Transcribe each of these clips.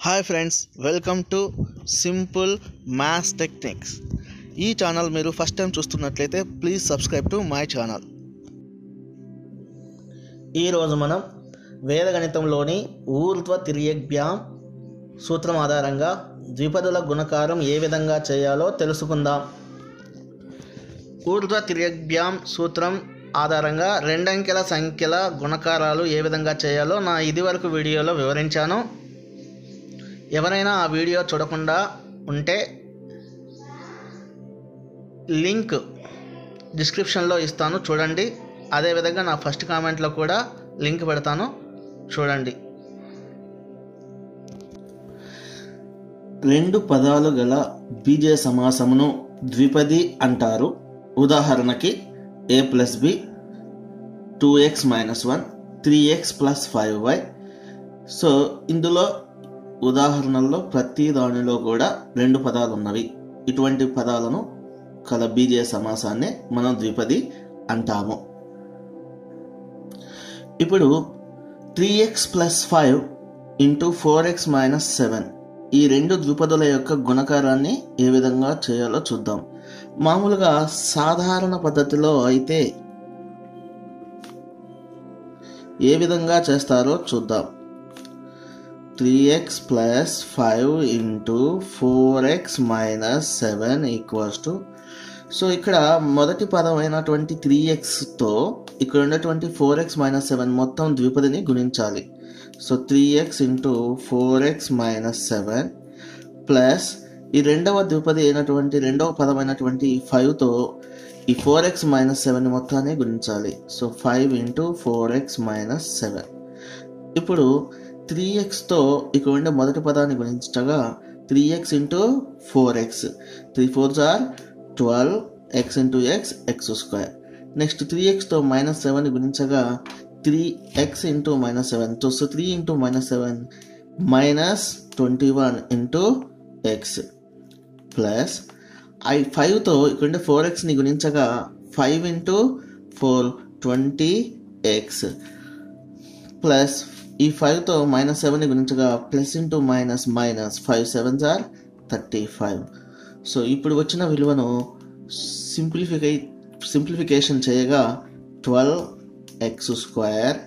Hi friends welcome to simple maths techniques ఈ channel మీరు first time చూస్తున్నట్లయితే please subscribe to my channel ఈరోజు మనం వేదగణితంలోని ఊర్ధ్వ తిరియగ్భ్యాం సూత్రం ఆధారంగా ద్విపదుల గుణకారం ఏ విధంగా చేయాలో తెలుసుకుందాం. ఊర్ధ్వ తిరియగ్భ్యాం సూత్రం ఆధారంగా రెండంకెల సంఖ్యల గుణకారాలు ఏ విధంగా చేయాలో నా ఇదివరకు వీడియోలో వివరించాను. ఎవరైనా ఆ వీడియో చూడకుండా ఉంటే లింక్ డిస్క్రిప్షన్లో ఇస్తాను చూడండి. అదేవిధంగా నా ఫస్ట్ కామెంట్లో కూడా లింక్ పెడతాను చూడండి. రెండు పదాలు గల బీజే సమాసమును ద్విపది అంటారు. ఉదాహరణకి A plus B two X minus one three X plus five Y. So ఇందులో ఉదాహరణల్లో ప్రతి దానిలో కూడా రెండు పదాలు ఉన్నవి ఇటువంటి పదాలను కల బీజే సమాసాన్ని మనం ద్విపది అంటాము. ఇప్పుడు three X plus five into four X minus seven. ఈ రెండు ద్విపదుల యొక్క గుణకారాన్ని ఏ విధంగా చేయాలో చూద్దాం. మామూలుగా సాధారణ పద్ధతిలో అయితే ఏ విధంగా చేస్తారో చూద్దాం. Three X plus five into four X minus seven equals to so ఇక్కడ మొదటి పదం అయినటువంటి త్రీ ఎక్స్తో ఇక్కడ ఉన్నటువంటి ఫోర్ ఎక్స్ మైనస్ సెవెన్ మొత్తం ద్విపదిని గుణించాలి. So three X into four X minus seven plus ఈ రెండవ ద్విపది అయినటువంటి రెండవ పదమైనటువంటి ఫైవ్తో ఈ ఫోర్ ఎక్స్ మైనస్ సెవెన్ మొత్తాన్ని గుణించాలి. So five into four X minus seven ఇప్పుడు త్రీ ఎక్స్తో ఇక్కడ ఉండే మొదటి పదాన్ని గుణించగా three X into four X three fours are twelve X into X X square next three ఎక్స్తో minus seven గుణించగా three X into minus seven so three into minus seven minus twenty one into X plus I ఫైవ్తో ఇక్కడ four ఎక్స్ని గుణించగా five into four twenty X plus ఈ ఫైవ్తో minus సెవెన్ని గుణించగా plus into minus minus five sevens are thirty five so ఇప్పుడు వచ్చిన విలువను సింప్లిఫికై simplification చేయగా twelve X square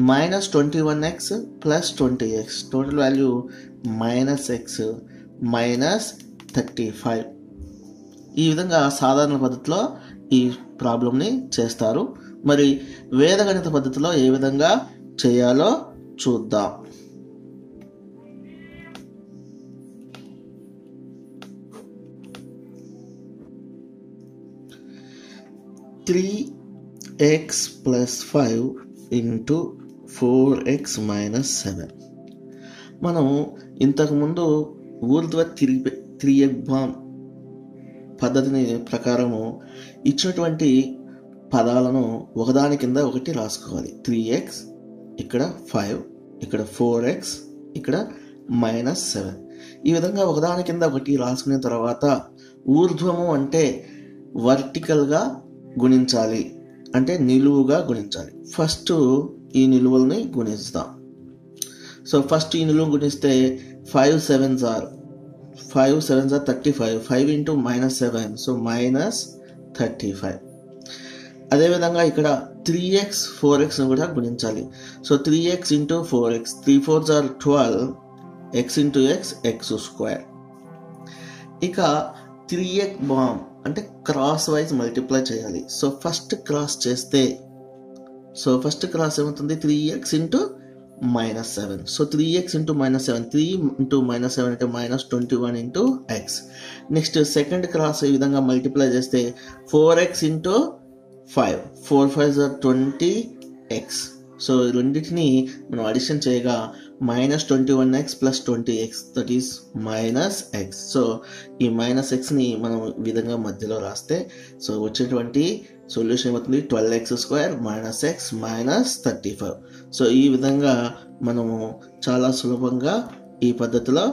minus twenty one X plus twenty X total value minus X minus thirty five ఈ విధంగా సాధారణ పద్ధతిలో ఈ ప్రాబ్లంని చేస్తారు. మరి వేదగణిత పద్ధతిలో ఏ విధంగా చేయాలో చూద్దాం. Three X plus five into four X minus seven. మనం ఇంతకుముందు ఊర్ధ్వ తిరిగి త్రియగ్భాం పద్ధతిని ప్రకారము ఇచ్చినటువంటి పదాలను ఒకదాని కింద ఒకటి రాసుకోవాలి. త్రీ ఎక్స్ ఇక్కడ ఫైవ్ ఇక్కడ ఫోర్ ఎక్స్ ఇక్కడ మైనస్ సెవెన్ ఈ విధంగా ఒకదాని కింద ఒకటి రాసుకున్న తర్వాత ఊర్ధ్వము అంటే వర్టికల్గా గుణించాలి. అంటే నిలువుగా గుణించాలి. ఫస్ట్ ఈ నిలువల్ని గుణిస్తాం. సో ఫస్ట్ ఈ నిలువు గుణిస్తే five sevens are five sevens are thirty five five into minus seven so minus thirty five అదేవిధంగా ఇక్కడ త్రీ ఎక్స్ ఫోర్ ఎక్స్ని కూడా గుణించాలి. So three x into four x three fours are twelve x into x x square ఇక three ఎక్ బామ్ అంటే cross wise multiply చేయాలి. సో ఫస్ట్ క్రాస్ చేస్తే సో ఫస్ట్ క్రాస్ ఏమవుతుంది? Three x into minus seven so three x into minus seven three into minus seven అంటే minus twenty one into x next second cross ఈ విధంగా multiply చేస్తే four x into five. Four five are twenty x. So రెండింటిని మనం addition చేయగా minus twenty one x plus twenty x that is minus x so ఈ minus ఎక్స్ని మనం ఈ విధంగా మధ్యలో రాస్తే సో వచ్చేటువంటి సొల్యూషన్ ఏమవుతుంది? Twelve X square minus X minus thirty five so ఈ విధంగా మనము చాలా సులభంగా ఈ పద్ధతిలో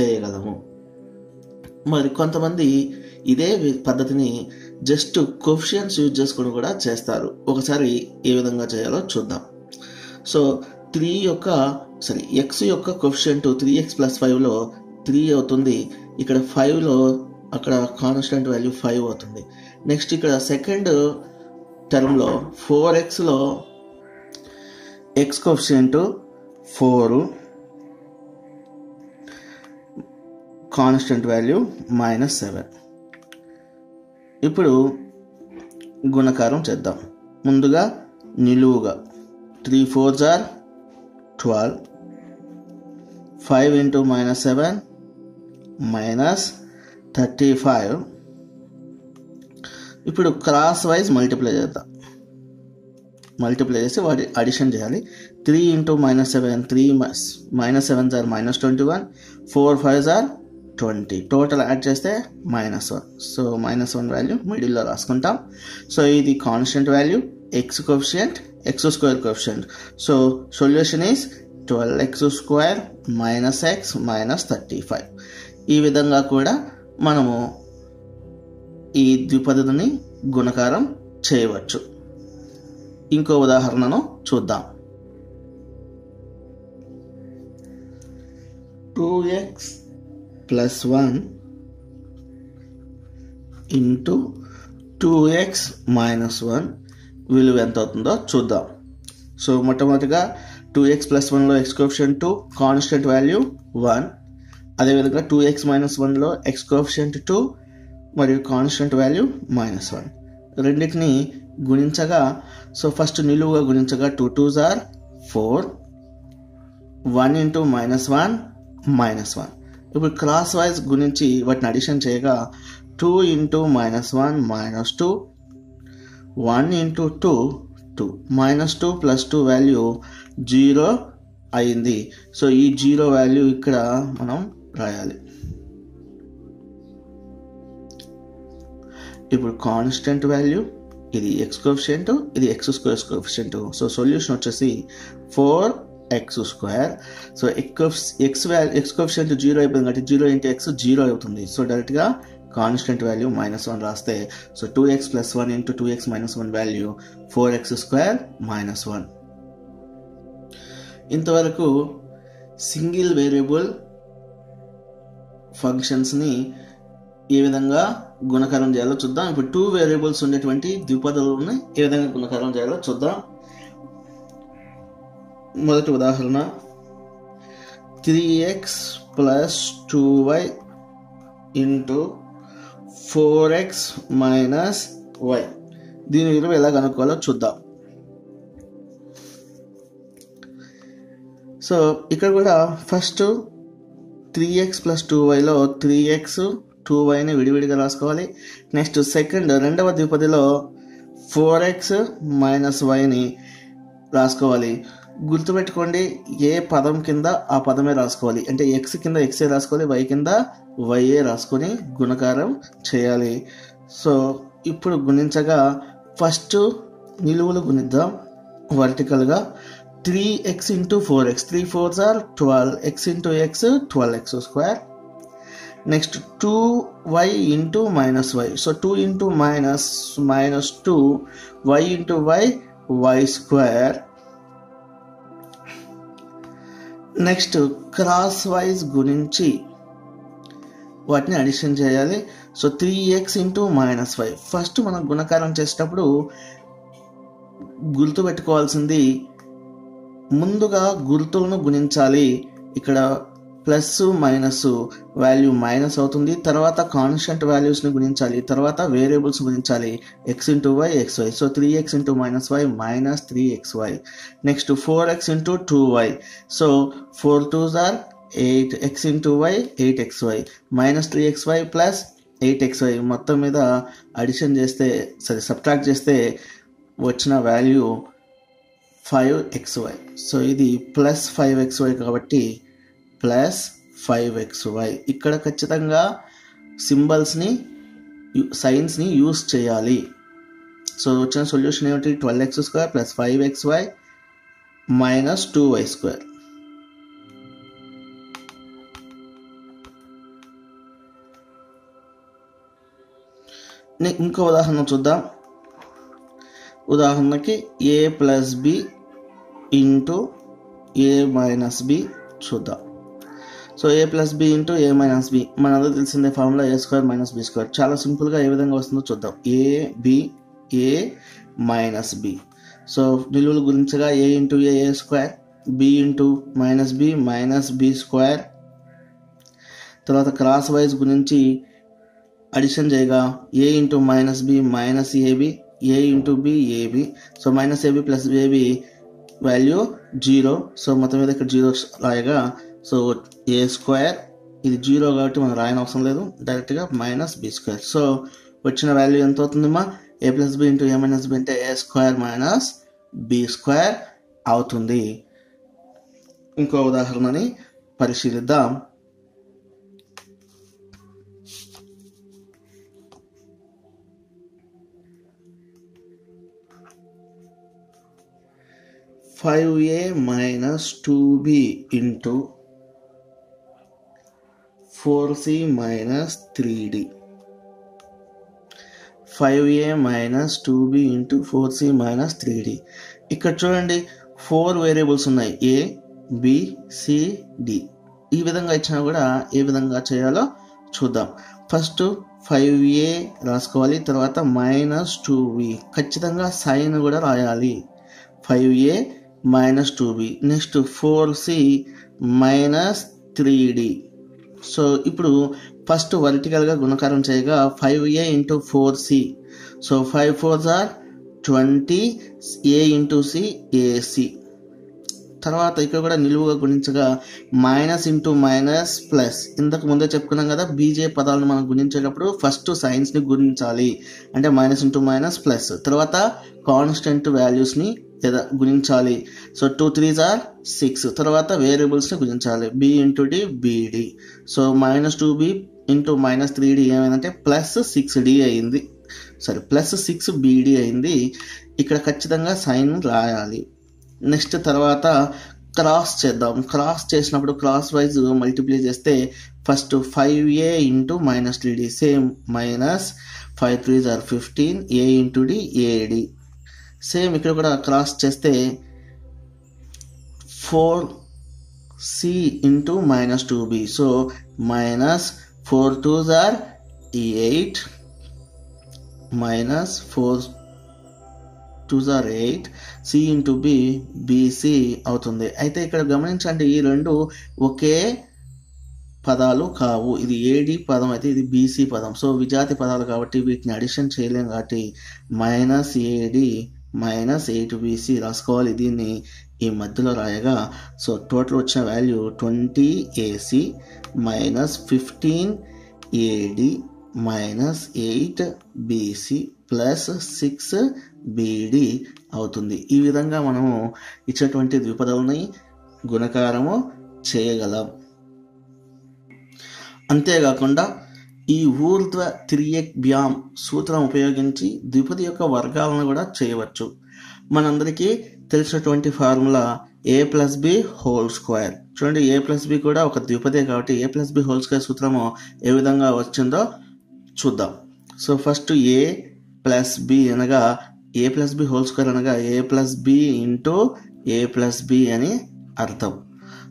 చేయగలము. మరి కొంతమంది ఇదే పద్ధతిని జస్ట్ కొఫిషియన్స్ యూజ్ చేసుకొని కూడా చేస్తారు. ఒకసారి ఏ విధంగా చేయాలో చూద్దాం. సో త్రీ యొక్క సరే ఎక్స్ యొక్క కొఫిషియంట్ త్రీ ఎక్స్ ప్లస్ ఫైవ్లో త్రీ అవుతుంది. ఇక్కడ ఫైవ్లో అక్కడ కాన్స్టెంట్ వాల్యూ ఫైవ్ అవుతుంది. నెక్స్ట్ ఇక్కడ సెకండ్ టర్మ్లో ఫోర్ ఎక్స్లో X coefficient four constant value minus seven. ఇప్పుడు గుణకారం చేద్దాం. ముందుగా నిలువుగా. Three four are twelve. Five into minus seven minus thirty five. ఇప్పుడు క్రాస్ వైజ్ మల్టిప్లై చేద్దాం. మల్టిప్లై చేసి వాటి అడిషన్ చేయాలి. Three into minus seven three minus seven are minus twenty one. Four five are twenty. Total add చేస్తే minus one so minus one value మిడిల్లో రాసుకుంటాం. So ఇది constant value X coefficient X square coefficient so solution is twelve X square minus X minus thirty five ఈ విధంగా కూడా మనము ఈ ద్విపదిని గుణకారం చేయవచ్చు. ఇంకో ఉదాహరణను చూద్దాం. Two X plus one into two X minus one విలువ ఎంత అవుతుందో చూద్దాం. సో మొట్టమొదటిగా టూ ఎక్స్ ప్లస్ వన్లో X coefficient two constant value one అదేవిధంగా టూ ఎక్స్ మైనస్ వన్లో ఎక్స్ కోఫిషియంట్ టూ మరియు కాన్స్టెంట్ వాల్యూ మైనస్ వన్ రెండింటిని గుణించగా సో ఫస్ట్ నిలువుగా గుణించగా two twos are four one into minus one minus one ఇప్పుడు cross wise గురించి వాటిని అడిషన్ చేయగా two into minus one minus two one into two two minus two plus two value zero అయింది. So ఈ zero value ఇక్కడ మనం రాయాలి. ఇప్పుడు కాన్స్టెంట్ వాల్యూ ఇది ఎక్స్ కోఫిషియంట్ ఇది X square coefficient so solution వచ్చేసి four X square so X X value X coefficient zero అయిపోయింది కాబట్టి జీరో ఇంటూ ఎక్స్ జీరో అవుతుంది. సో డైరెక్ట్గా కాన్స్టెంట్ వాల్యూ మైనస్ వన్ రాస్తే so two X plus one into two X minus one value four X square minus one ఇంతవరకు single variable ఫంక్షన్స్ని ఏ విధంగా గుణకారం చేయాలో చూద్దాం. ఇప్పుడు టూ వేరియబుల్స్ ఉండేటువంటి ద్విపదాలను ఏ విధంగా గుణకారం చేయాలో చూద్దాం. మొదటి ఉదాహరణ three x plus two y into four x minus y దీని విలువ ఎలా కనుక్కోవాలో చూద్దాం. సో ఇక్కడ కూడా first three x plus two వైలో three X two వైని విడివిడిగా రాసుకోవాలి. నెక్స్ట్ సెకండ్ రెండవ ద్విపదిలో ఫోర్ ఎక్స్ మైనస్ వైని రాసుకోవాలి. గుర్తుపెట్టుకోండి ఏ పదం కింద ఆ పదమే రాసుకోవాలి. అంటే ఎక్స్ కింద ఎక్సే రాసుకోవాలి వై కింద వైఏ రాసుకొని గుణకారం చేయాలి. సో ఇప్పుడు గుణించగా ఫస్ట్ నిలువులు గుణిద్దాం. వర్టికల్గా three X into four X three fours are twelve X into X twelve X square next two Y into minus Y so two into minus minus two Y into Y Y square next crosswise గురించి వాటిని addition చేయాలి. So three X into minus five first మనం గుణకారం చేసేటప్పుడు గుర్తు పెట్టుకోవాల్సింది ముందుగా గుర్తులను గుణించాలి. ఇక్కడ ప్లస్ మైనస్ వాల్యూ మైనస్ అవుతుంది. తర్వాత కాన్స్టెంట్ వాల్యూస్ని గుణించాలి. తర్వాత వేరియబుల్స్ గుణించాలి. X into y x y so three x into minus y minus three x y next four x into two y so four twos are eight x into y eight x y minus three x y plus eight x y మొత్తం మీద addition చేస్తే సరే subtract చేస్తే వచ్చిన value five x y so ఇది plus five X why కాబట్టి plus five X why. ఇక్కడ ఖచ్చితంగా సింబల్స్ని సైన్స్ని యూస్ చేయాలి. సో వచ్చిన సొల్యూషన్ ఏమిటి? Twelve X square plus five X Y minus two Y square. ఇంకో ఉదాహరణ చూద్దాం. ఉదాహరణకి A plus B into A minus B చూద్దాం. So A plus B into A minus B మనందరూ తెలిసిందే formula A square minus B square. చాలా సింపుల్గా ఏ విధంగా వస్తుందో చూద్దాం. A B A minus B. So నిలువలు గురించగా A into A A square? B into minus B minus B square. తర్వాత క్రాస్ వైజ్ గురించి అడిషన్ చేయగా A into minus B minus AB A into B AB so minus AB plus AB value zero. So మొత్తం మీద ఇక్కడ zero రాయగా so ఏ square ఇది zero కాబట్టి మనం రాయని అవసరం లేదు. డైరెక్ట్గా మైనస్ బి స్క్వేర్. సో వచ్చిన వాల్యూ ఎంత అవుతుందమ్మా? A plus B into A minus B అంటే A square minus B square అవుతుంది. ఇంకో ఉదాహరణని పరిశీలిద్దాం. Five A minus two B into four C minus three D. Five A minus two B into four C minus three D. ఇక్కడ చూడండి four variables ఉన్నాయి. A B C D. ఈ విధంగా ఇచ్చినా కూడా ఏ విధంగా చేయాలో చూద్దాం. ఫస్ట్ ఫైవ్ ఏ రాసుకోవాలి తర్వాత మైనస్ టూ బి. ఖచ్చితంగా సైన్ కూడా రాయాలి. Five A minus two B. Next four C minus three D. So ఇప్పుడు ఫస్ట్ వర్టికల్గా గుణకారం చేయగా five A into four C so five fours are twenty A into C AC తర్వాత ఇక్కడ కూడా నిలువుగా గుణించగా మైనస్ ఇంటూ మైనస్ ప్లస్. ఇంతకు ముందే చెప్పుకున్నాం కదా బీజే పదాలను మనం గుణించేటప్పుడు ఫస్ట్ సైన్స్ని గుణించాలి. అంటే మైనస్ ఇంటూ మైనస్ ప్లస్. తర్వాత కాన్స్టెంట్ వాల్యూస్ని లేదా గుణించాలి. So two threes are six తర్వాత వేరియబుల్స్ని గుణించాలి. B into D BD so minus two B into minus three D ఏమైందంటే ప్లస్ సిక్స్ డి అయింది. సారీ ప్లస్ సిక్స్ బీడి అయింది. ఇక్కడ ఖచ్చితంగా సైన్ రాయాలి. నెక్స్ట్ తర్వాత క్రాస్ చేద్దాం. క్రాస్ చేసినప్పుడు క్రాస్ వైజ్ మల్టిప్లై చేస్తే first five A into minus three same minus five three are fifteen A into D AD same ఇక్కడ కూడా క్రాస్ చేస్తే four C into minus two B. So minus four twos are eight minus four two are eight C into B BC అవుతుంది. అయితే ఇక్కడ గమనించండి ఈ రెండు ఒకే పదాలు కావు. ఇది ఏడి పదం అయితే ఇది బీసీ పదం. సో విజాతి పదాలు కాబట్టి వీటిని అడిషన్ చేయలేం కాబట్టి minus AD minus eight BC రాసుకోవాలి. దీన్ని ఈ మధ్యలో రాయగా సో టోటల్ వచ్చిన value twenty AC minus fifteen AD minus eight BC plus six BD అవుతుంది. ఈ విధంగా మనము ఇచ్చినటువంటి ద్విపదాలని గుణకారము చేయగలం. అంతేకాకుండా ఈ ఊర్ధ్వ తిరియక్ బ్యామ్ సూత్రం ఉపయోగించి ద్విపది యొక్క వర్గాలను కూడా చేయవచ్చు. మనందరికీ తెలిసినటువంటి formula A plus B whole square చూడండి ఏ ప్లస్ బి కూడా ఒక ద్విపదే కాబట్టి A plus B whole square సూత్రము ఏ విధంగా వచ్చిందో చూద్దాం. So first A plus B అనగా A plus B whole square అనగా A plus B into A plus B అని అర్థం.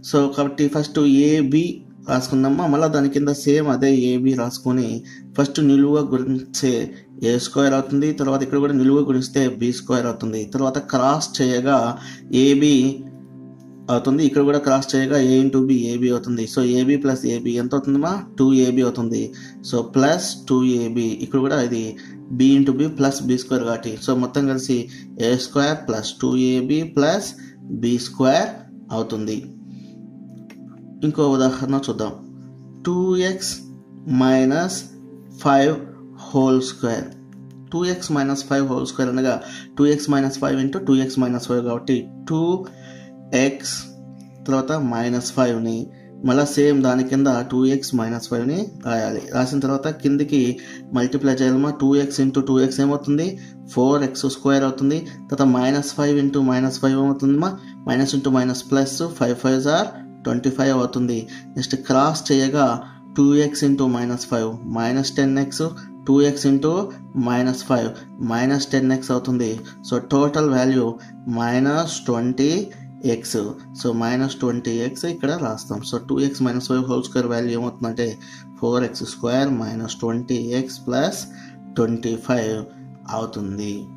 సో కాబట్టి ఫస్ట్ ఏబి రాసుకుందామా? మళ్ళీ దాని కింద సేమ్ అదే ఏబి రాసుకొని ఫస్ట్ నిలువుగా గుణిస్తే ఏ స్క్వేర్ అవుతుంది? తర్వాత ఇక్కడ కూడా నిలువుగా గుణిస్తే బి స్క్వేర్ అవుతుంది. తర్వాత క్రాస్ చేయగా ఏబి అవుతుంది. ఇక్కడ కూడా క్రాస్ చేయగా ఏ ఇంటూ బి ఏబి అవుతుంది. సో ఏబి ప్లస్ ఏబి ఎంత అవుతుందమ్మా టూ ఏబి అవుతుంది. సో ప్లస్ టూ ఏబి ఇక్కడ కూడా ఇది B into B plus B square కాబట్టి. సో మొత్తం కలిసి A square plus two AB plus B square అవుతుంది. ఇంకో ఉదాహరణ చూద్దాం. Two X minus five whole square two X minus five whole square అనగా two X minus five into two X minus five కాబట్టి two X తర్వాత minus ఫైవ్ని మళ్ళీ same దాని కింద టూ ఎక్స్ మైనస్ ఫైవ్ని రాయాలి. రాసిన తర్వాత కిందికి మల్టిప్లై చేయాలమ్మా. Two X into two X ఏమవుతుంది? ఫోర్ ఎక్స్ స్క్వేర్ అవుతుంది. తర్వాత minus five into minus five ఏమవుతుందమ్మా? Minus into minus plus five five are twenty five అవుతుంది. నెక్స్ట్ క్రాస్ చేయగా two X into minus five minus ten X two X into minus five minus ten X అవుతుంది. So total value minus twenty X so minus twenty X ఇక్కడ రాస్తాం. So two X minus five whole square value ఏమవుతుందంటే four X square minus twenty X plus twenty five అవుతుంది.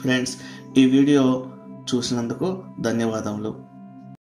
Friends ఈ video చూసినందుకు ధన్యవాదములు.